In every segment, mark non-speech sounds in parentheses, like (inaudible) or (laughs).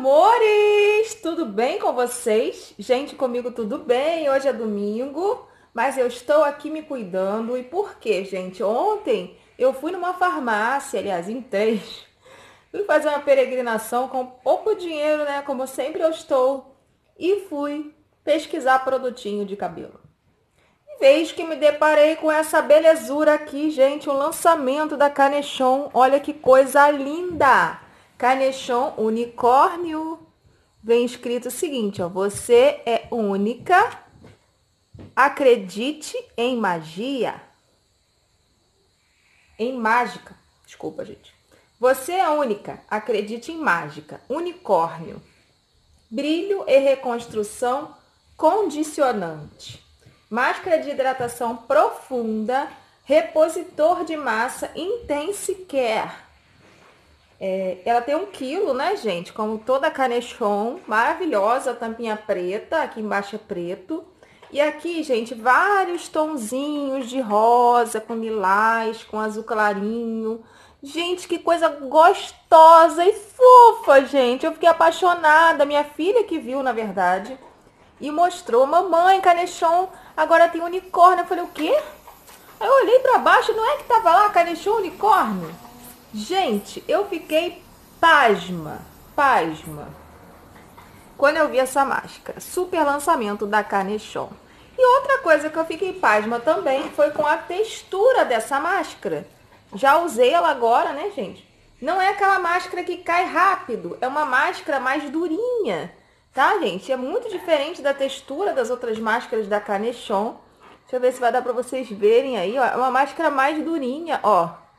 amores! Tudo bem com vocês? Gente, comigo tudo bem. Hoje é domingo, mas eu estou aqui me cuidando. E por quê, gente? Ontem eu fui numa farmácia, aliás, em três. (laughs) Fui fazer uma peregrinação com pouco dinheiro, né? Como sempre eu estou. E fui pesquisar produtinho de cabelo. E vejo que me deparei com essa belezura aqui, gente. O lançamento da Canechon. Olha que coisa linda! Canechon unicórnio. Vem escrito o seguinte, ó. Você é única. Acredite em magia. Em mágica. Desculpa, gente. Você é única. Acredite em mágica. Unicórnio. Brilho e reconstrução condicionante. Máscara de hidratação profunda. Repositor de massa Intense Care é, ela tem um quilo, né, gente? Como toda canechon, maravilhosa, tampinha preta, aqui embaixo é preto. E aqui, gente, vários tonzinhos de rosa, com lilás, com azul clarinho. Gente, que coisa gostosa e fofa, gente. Eu fiquei apaixonada. Minha filha que viu, na verdade, e mostrou. Mamãe, canechon, agora tem unicórnio. Eu falei, o quê? Aí eu olhei pra baixo, não é que tava lá canechon unicórnio? Gente, eu fiquei pasma, pasma. Quando eu vi essa máscara, super lançamento da Canechon. E outra coisa que eu fiquei pasma também foi com a textura dessa máscara. Já usei ela agora, né, gente? Não é aquela máscara que cai rápido, é uma máscara mais durinha, tá, gente? É muito diferente da textura das outras máscaras da Canechon. Deixa eu ver se vai dar pra vocês verem aí, ó. É uma máscara mais durinha, ó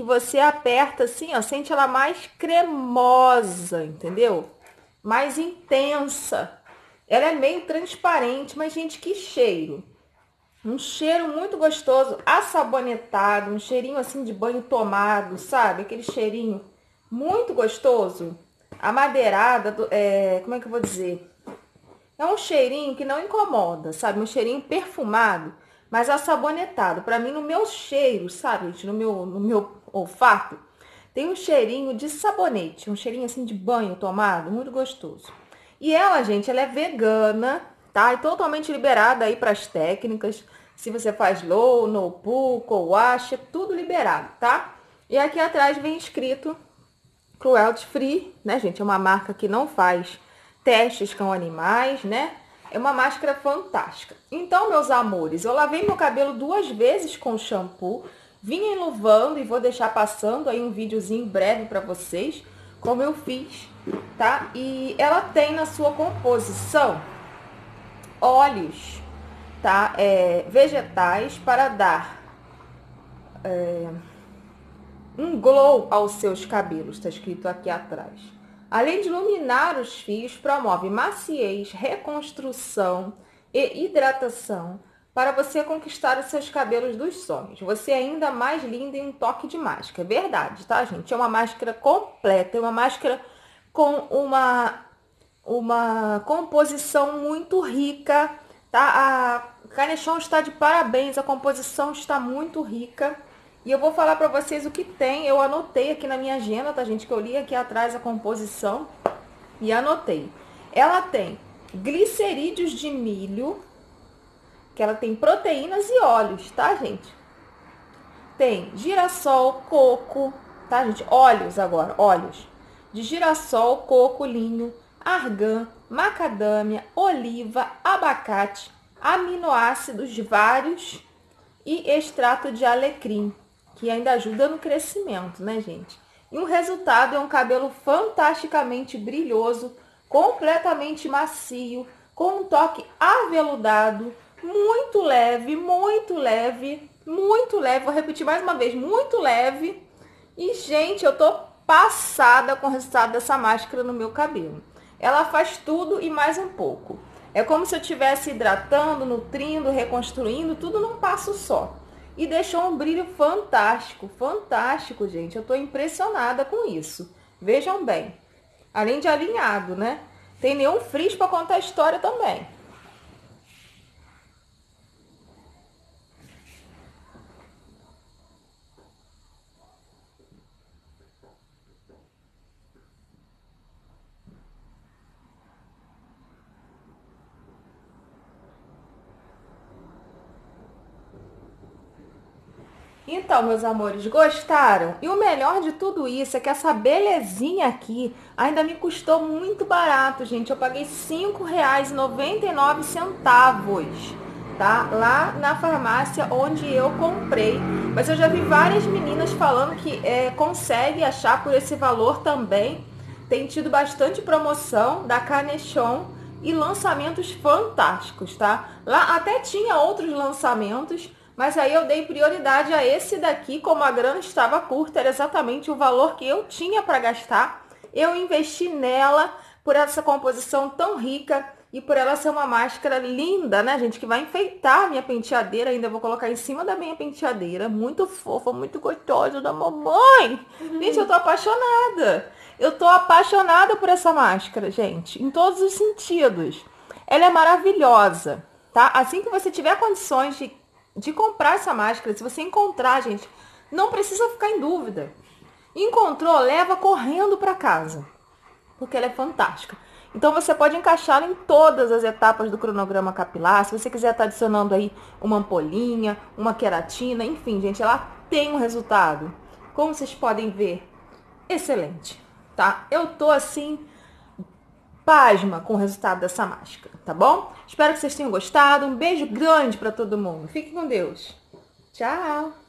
que você aperta assim, ó, sente ela mais cremosa, entendeu? Mais intensa. Ela é meio transparente, mas gente, que cheiro. Um cheiro muito gostoso, assabonetado, um cheirinho assim de banho tomado, sabe? Aquele cheirinho muito gostoso. Amadeirada, é, como é que eu vou dizer? É um cheirinho que não incomoda, sabe? Um cheirinho perfumado, mas assabonetado. Para mim, no meu cheiro, sabe, gente? No meu, no meu olfato, tem um cheirinho de sabonete, um cheirinho assim de banho tomado, muito gostoso. E ela, gente, ela é vegana, tá? É totalmente liberada aí para as técnicas. Se você faz low, no pull, wash, é tudo liberado, tá? E aqui atrás vem escrito cruelty free, né, gente? É uma marca que não faz testes com animais, né? É uma máscara fantástica. Então, meus amores, eu lavei meu cabelo duas vezes com shampoo. Vim enluvando e vou deixar passando aí um videozinho breve para vocês, como eu fiz, tá? E ela tem na sua composição óleos, tá? É, vegetais para dar é, um glow aos seus cabelos, tá escrito aqui atrás. Além de iluminar os fios, promove maciez, reconstrução e hidratação para você conquistar os seus cabelos dos sonhos. Você é ainda mais linda em um toque de máscara. É verdade, tá, gente? É uma máscara completa, é uma máscara com uma, uma composição muito rica, tá? A Canechon está de parabéns, a composição está muito rica. E eu vou falar para vocês o que tem. Eu anotei aqui na minha agenda, tá, gente? Que eu li aqui atrás a composição e anotei. Ela tem glicerídeos de milho, que ela tem proteínas e óleos, tá, gente? Tem girassol, coco, tá, gente? Óleos agora, óleos. De girassol, coco, linho, argan, macadâmia, oliva, abacate, aminoácidos vários e extrato de alecrim, que ainda ajuda no crescimento, né, gente? E o resultado é um cabelo fantasticamente brilhoso, completamente macio, com um toque aveludado, muito leve, muito leve, muito leve. Vou repetir mais uma vez, muito leve. E, gente, eu tô passada com o resultado dessa máscara no meu cabelo. Ela faz tudo e mais um pouco. É como se eu estivesse hidratando, nutrindo, reconstruindo, tudo num passo só. E deixou um brilho fantástico, fantástico, gente. Eu tô impressionada com isso. Vejam bem. Além de alinhado, né? Tem nenhum frizz para contar a história também. Então, meus amores, gostaram? E o melhor de tudo isso é que essa belezinha aqui ainda me custou muito barato, gente. Eu paguei R$ 5,99, tá? Lá na farmácia onde eu comprei. Mas eu já vi várias meninas falando que é, consegue achar por esse valor também. Tem tido bastante promoção da Canechon e lançamentos fantásticos, tá? Lá até tinha outros lançamentos, mas aí eu dei prioridade a esse daqui, como a grana estava curta, era exatamente o valor que eu tinha para gastar. Eu investi nela por essa composição tão rica e por ela ser uma máscara linda, né, gente? Que vai enfeitar minha penteadeira. Ainda vou colocar em cima da minha penteadeira. Muito fofa, muito gostosa da mamãe. Uhum. Gente, eu tô apaixonada. Eu tô apaixonada por essa máscara, gente. Em todos os sentidos. Ela é maravilhosa, tá? Assim que você tiver condições de de comprar essa máscara, se você encontrar, gente, não precisa ficar em dúvida. Encontrou, leva correndo para casa, porque ela é fantástica. Então você pode encaixá-la em todas as etapas do cronograma capilar. Se você quiser estar tá adicionando aí uma ampolinha, uma queratina, enfim, gente, ela tem um resultado. Como vocês podem ver, excelente, tá? Eu tô assim pasma com o resultado dessa máscara, tá bom? Espero que vocês tenham gostado. Um beijo grande para todo mundo. Fique com Deus. Tchau!